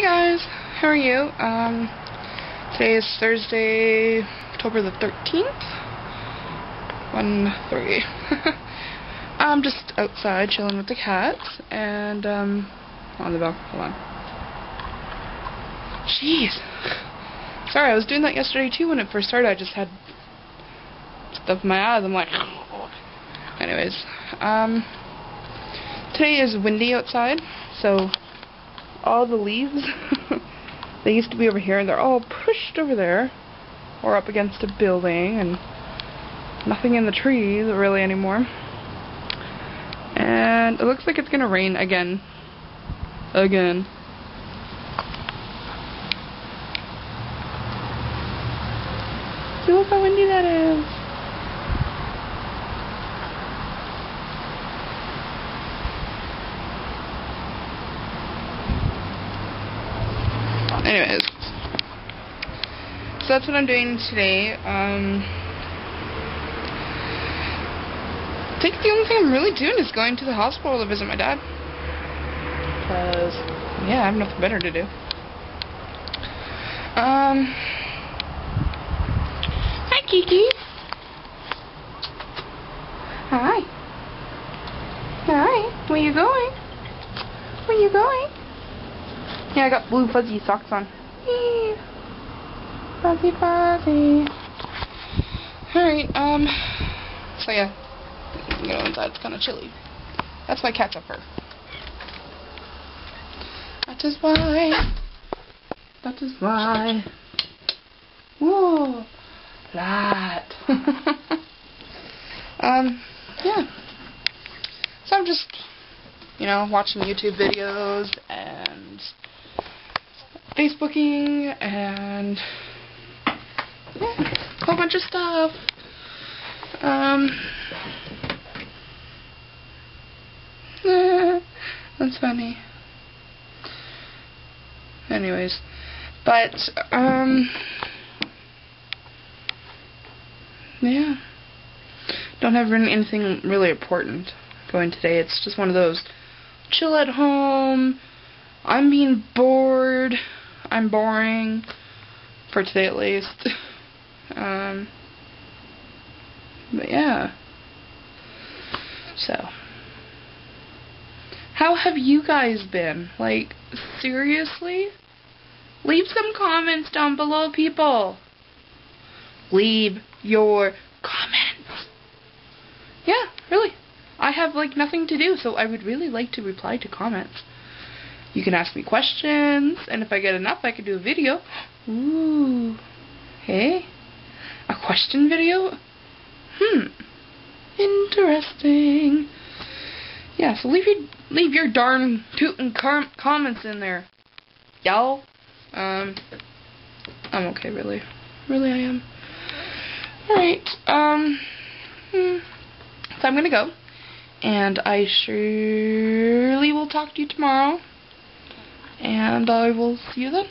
Hey guys, how are you? Um, today is Thursday, October the 13th. 1 3. I'm just outside chilling with the cats and, um, on the balcony. Hold on. Jeez. Sorry, I was doing that yesterday too when it first started. I just had stuff in my eyes. I'm like, anyways. Um, today is windy outside, so all the leaves, they used to be over here, and they're all pushed over there, or up against a building, and nothing in the trees really anymore. And it looks like it's gonna rain again. Again. See look how windy that is. Anyways. So that's what I'm doing today. Um, I think the only thing I'm really doing is going to the hospital to visit my dad. Because, yeah, I have nothing better to do. Um, hi, Kiki. Hi. Hi. Where you going? Where you going? Yeah, I got blue fuzzy socks on. Eee. Fuzzy fuzzy. Alright, um, so yeah, you know, inside it's kind of chilly. That's why cats are fur. That is why. That is why. Whoa, that. um, yeah. So I'm just, you know, watching YouTube videos and Facebooking and yeah, a whole bunch of stuff. Um, that's funny. Anyways, but um, yeah, don't have anything really important going today. It's just one of those chill at home. I'm being bored. I'm boring for today at least. um, but yeah. So, how have you guys been? Like, seriously? Leave some comments down below, people. Leave your comments. Yeah, really. I have, like, nothing to do, so I would really like to reply to comments. You can ask me questions, and if I get enough, I could do a video. Ooh. Hey? A question video? Hmm. Interesting. Yeah, so leave your leave your darn tootin' com comments in there. Y'all. Um I'm okay really. Really I am. Alright, um hmm. so I'm gonna go. And I surely will talk to you tomorrow. And I will see you then.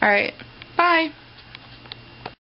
Alright. Bye.